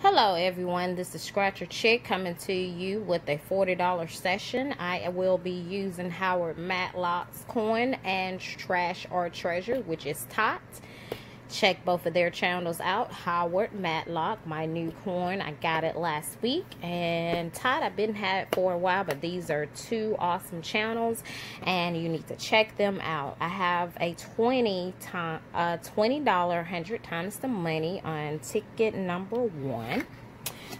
Hello everyone, this is Scratcher Chic coming to you with a $40 session. I will be using Howard Matlock's coin and Trash or Treasure, which is TOT. Check both of their channels out. Howard Matlock, my new coin. I got it last week. And Tot, I've been had for a while, but these are two awesome channels and you need to check them out. I have a 20 time, a uh, $20 100 times the money on ticket number one.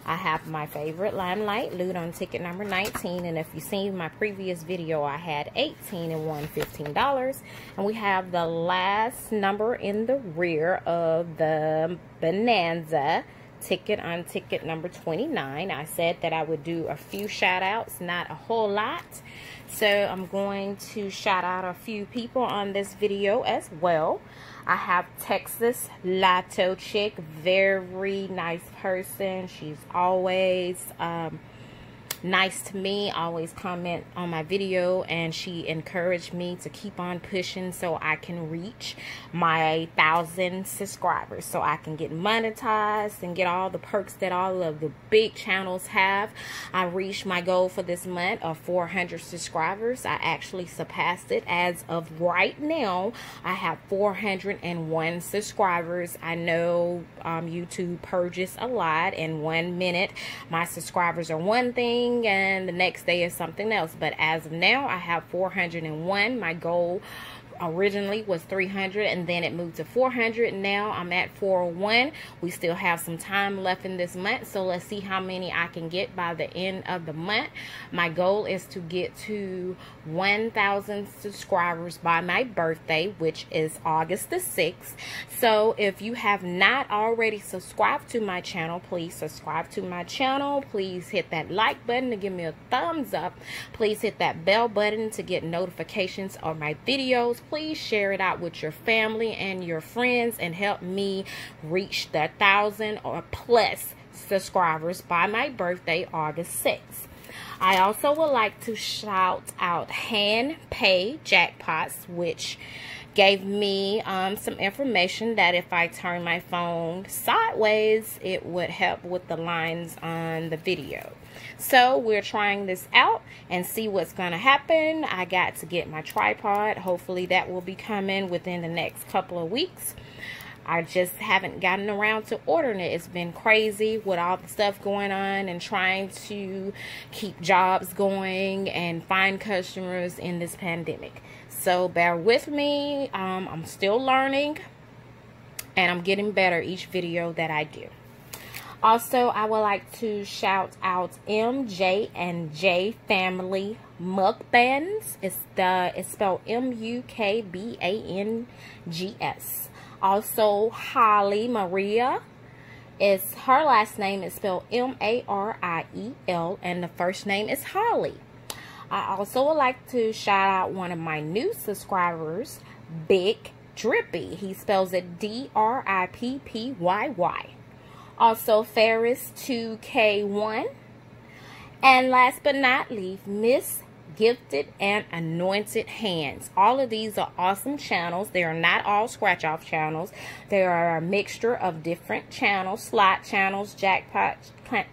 I have my favorite Limelight Loot on ticket number 19. And if you've seen my previous video, I had 18 and won $15. And we have the last number in the rear of the Bonanza ticket on ticket number 29. I said that I would do a few shout outs, not a whole lot. So I'm going to shout out a few people on this video as well. I have Texas Lotto Chick, very nice person. She's always um, nice to me, always comment on my video, and she encouraged me to keep on pushing so I can reach my thousand subscribers, so I can get monetized and get all the perks that all of the big channels have. I reached my goal for this month of 400 subscribers. I actually surpassed it as of right now. I have 401 subscribers. I know um, YouTube purges a lot. In one minute, my subscribers are one thing and the next day is something else. But as of now, I have 401. My goal originally was 300 and then it moved to 400 now i'm at 401 we still have some time left in this month so let's see how many i can get by the end of the month. My goal is to get to 1000 subscribers by my birthday which is august the 6th so if you have not already subscribed to my channel please subscribe to my channel. Please hit that like button to give me a thumbs up. Please hit that bell button to get notifications on my videos please share it out with your family and your friends and help me reach the thousand or plus subscribers by my birthday, August 6th. I also would like to shout out Hand Pay Jackpots, which gave me um, some information that if I turn my phone sideways, it would help with the lines on the video. So we're trying this out and see what's going to happen. I got to get my tripod. Hopefully that will be coming within the next couple of weeks. I just haven't gotten around to ordering it. It's been crazy with all the stuff going on and trying to keep jobs going and find customers in this pandemic. So bear with me. Um, I'm still learning and I'm getting better each video that I do. Also, I would like to shout out MJ and J Family Mukbangs. It's the it's spelled M U K B A N G S. Also, Holly Mariel. Is her last name is spelled M A R I E L and the first name is Holly. I also would like to shout out one of my new subscribers, Big Drippy. He spells it D R I P P Y Y. Also, Ferris 2K1. And last but not least, Miss Gifted and Anointed Hands. All of these are awesome channels. They are not all scratch off channels. They are a mixture of different channels, slot channels, jackpot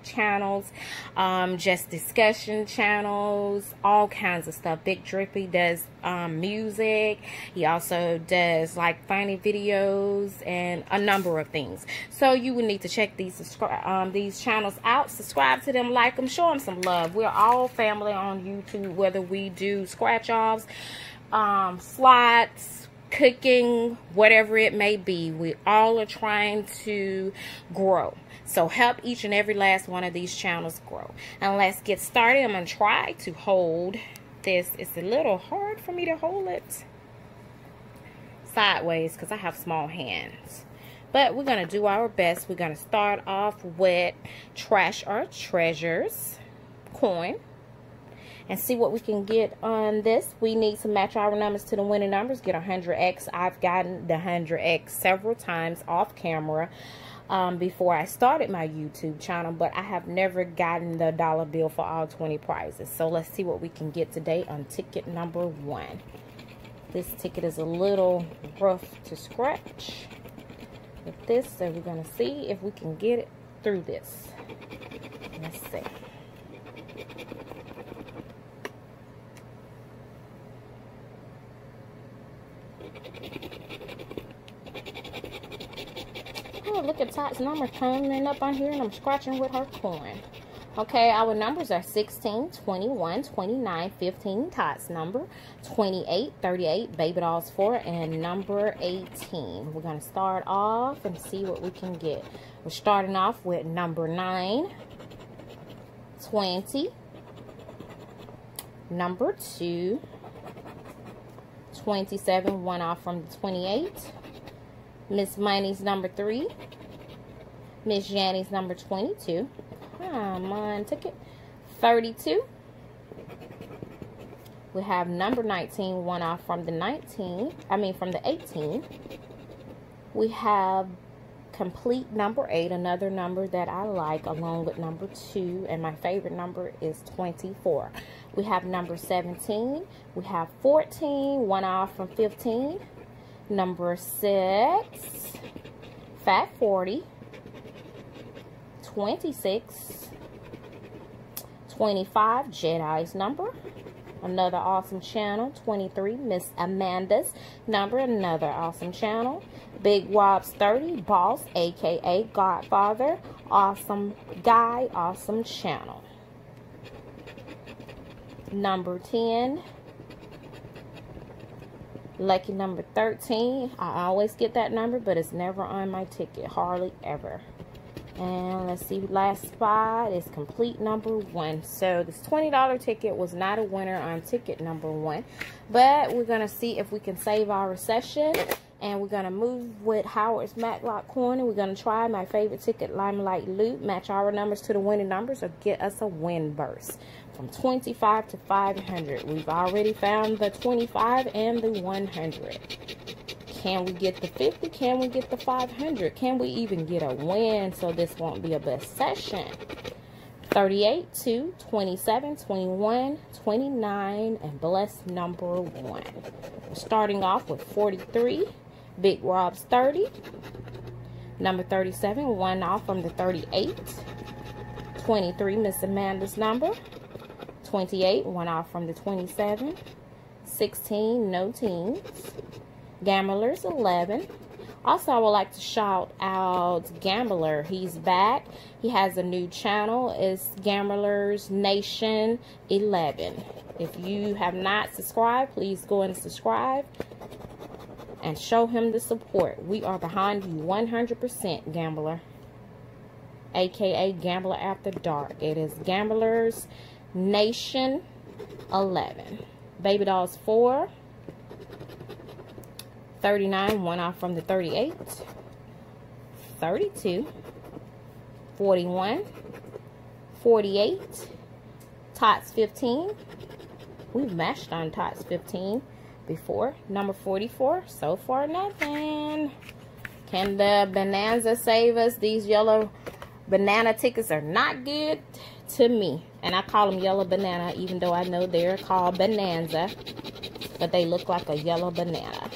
channels, um, just discussion channels, all kinds of stuff. Big Drippy does um, music. He also does like funny videos and a number of things. So you would need to check these um, these channels out. Subscribe to them, like them, show them some love. We're all family on YouTube, whether we do scratch offs, um, slots, cooking, whatever it may be. We all are trying to grow. So help each and every last one of these channels grow. And let's get started. I'm going to try to hold this. It's a little hard for me to hold it sideways because I have small hands. But we're going to do our best. We're going to start off with Trash or Treasure's coin and see what we can get on this. We need to match our numbers to the winning numbers. Get 100X. I've gotten the 100X several times off camera um, before I started my YouTube channel, but I have never gotten the dollar bill for all 20 prizes. So let's see what we can get today on ticket number one. This ticket is a little rough to scratch with this, so we're going to see if we can get it through this. Let's see. Look at Tot's number coming up on here and I'm scratching with her coin. Okay, our numbers are 16, 21, 29, 15, Tot's number, 28, 38, Baby Dolls 4, and number 18. We're going to start off and see what we can get. We're starting off with number 9, 20, number 2, 27, one off from the 28, Miss Money's number 3, Miss Janny's number 22, Come on, ticket. 32. We have number 19, one off from the 19. I mean, from the 18. We have complete number 8, another number that I like, along with number 2. And my favorite number is 24. We have number 17. We have 14, one off from 15. Number 6. Fat 40. 26, 25, Jedi's number. Another awesome channel. 23, Miss Amanda's number. Another awesome channel. Big Wob's 30, Boss, aka Godfather. Awesome guy, awesome channel. Number 10, Lucky number 13. I always get that number, but it's never on my ticket. Hardly ever. And let's see, last spot is complete number one. So this $20 ticket was not a winner on ticket number one. But we're to see if we can save our recession. And we're to move with Howard Matlock's coin. We're to try my favorite ticket, Limelight Loot. Match our numbers to the winning numbers or get us a win burst. From 25 to 500. We've already found the 25 and the 100. Can we get the 50? Can we get the 500? Can we even get a win so this won't be a best session? 38, 2, 27, 21, 29, and bless number 1. starting off with 43, Big Rob's 30, number 37, one off from the 38, 23, Miss Amanda's number, 28, one off from the 27, 16, no teens, Gamblers 11. Also, I would like to shout out Gambler. He's back. He has a new channel. It's Gamblers Nation 11. If you have not subscribed, please go and subscribe and show him the support. We are behind you 100%, Gambler. AKA Gambler After Dark. It is Gamblers Nation 11. Baby Dolls 4. 39, one off from the 38, 32, 41, 48, Tots 15. We've matched on Tots 15 before. Number 44, so far nothing. Can the Bonanza save us? These yellow banana tickets are not good to me. And I call them yellow banana, even though I know they're called Bonanza. But they look like a yellow banana.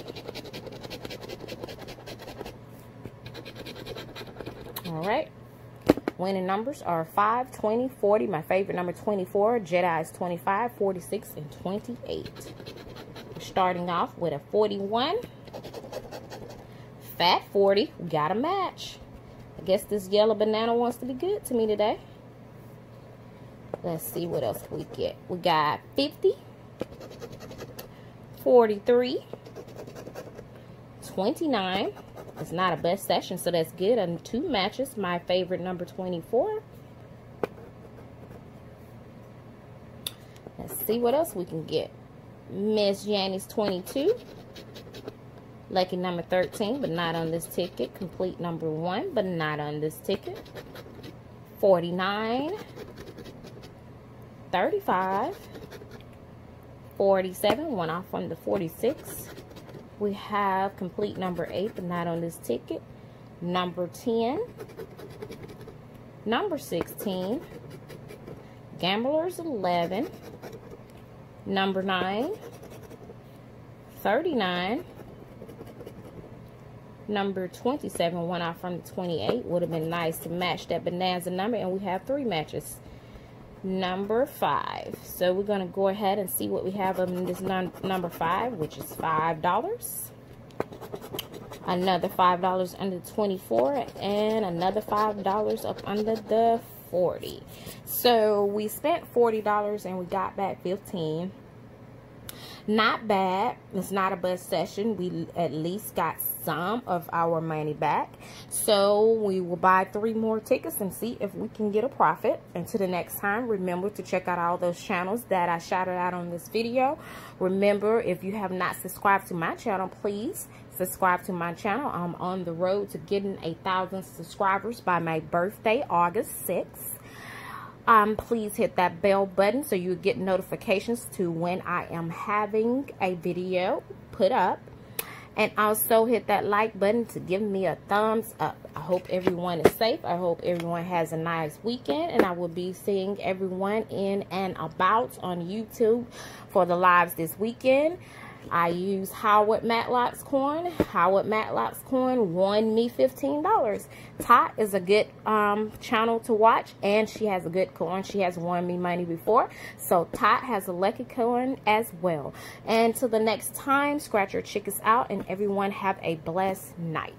All right. Winning numbers are 5, 20, 40. My favorite number 24. Jedi is 25, 46, and 28. We're starting off with a 41. Fat 40. We got a match. I guess this yellow banana wants to be good to me today. Let's see what else we get. We got 50, 43, 29, it's not a best session, so that's good. And two matches. My favorite number 24. Let's see what else we can get. Miss Janie's 22. Lucky number 13, but not on this ticket. Complete number 1, but not on this ticket. 49. 35. 47, one off from the 46 we have complete number 8 but not on this ticket. Number 10 number 16 gamblers 11 number 9 39 number 27 one off from the 28 would have been nice to match that bonanza number and we have three matches number five. So we're going to go ahead and see what we have in this number five which is five dollars. Another five dollars under 24 and another five dollars up under the 40 so we spent 40 dollars and we got back 15 not bad. It's not a bust session. We at least got some of our money back. So we will buy three more tickets and see if we can get a profit. Until the next time remember to check out all those channels that i shouted out on this video. Remember if you have not subscribed to my channel please subscribe to my channel. I'm on the road to getting a thousand subscribers by my birthday august 6th um, please hit that bell button so you get notifications to when I am having a video put up. And also hit that like button to give me a thumbs up. I hope everyone is safe. I hope everyone has a nice weekend. And I will be seeing everyone in and about on YouTube for the lives this weekend. I use Howard Matlock's coin. Howard Matlock's coin won me $15. Tot is a good um, channel to watch, and she has a good coin. She has won me money before. So Tot has a lucky coin as well. And till the next time, Scratcher Chic is out, and everyone have a blessed night.